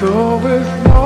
Though with no